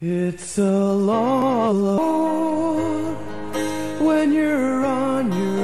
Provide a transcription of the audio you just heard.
It's a law when you're on your